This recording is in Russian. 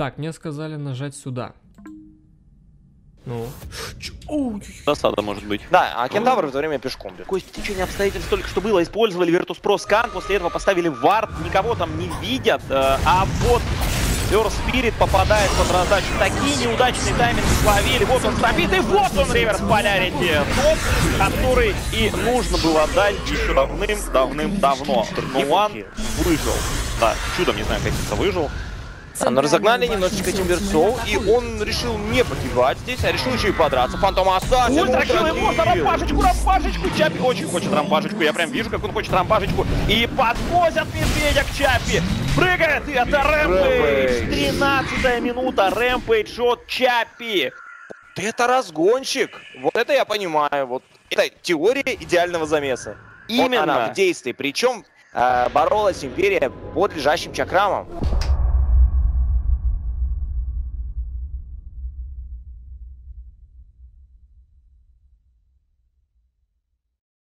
Так, мне сказали нажать сюда. Ну. Засада может быть. Да, а кентавр в это время пешком. Какое стечение обстоятельств только что было. Использовали Virtus.pro скан, после этого поставили вард, никого там не видят. э, А вот Earth Spirit попадает под раздачу. Такие неудачные тайминги словили. Вот он забит, и вот он реверс полярити. Тот, который и нужно было дать еще давным-давным-давно. Noone выжил. Да, чудом, не знаю, как это выжил. А, но разогнали немножечко Timbersaw, и он решил не погибать здесь, а решил еще и подраться. Phantom Assassin, ultra kill, и можно рампашечку, рампашечку, Chappie очень хочет рампашечку, я прям вижу, как он хочет рампашечку. И подвозят медведя к Chappie, прыгает, и это rampage, 13 минута, rampage от Chappie. Вот это разгонщик, вот это я понимаю, вот это теория идеального замеса. Именно она в действии, причем э, боролась Империя под лежащим чакрамом.